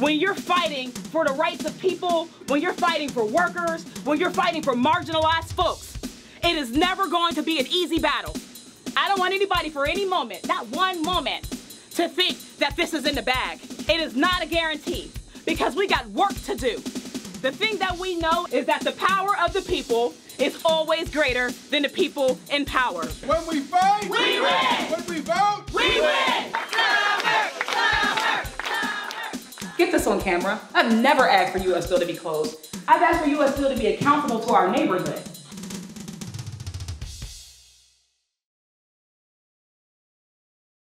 when you're fighting for the rights of people, when you're fighting for workers, when you're fighting for marginalized folks, it is never going to be an easy battle. I don't want anybody for any moment, not one moment, to think that this is in the bag. It is not a guarantee because we got work to do. The thing that we know is that the power of the people is always greater than the people in power. When we fight, we win. When we vote, we win. Get this on camera. I've never asked for U.S. Steel to be closed. I've asked for U.S. Steel to be accountable to our neighborhood.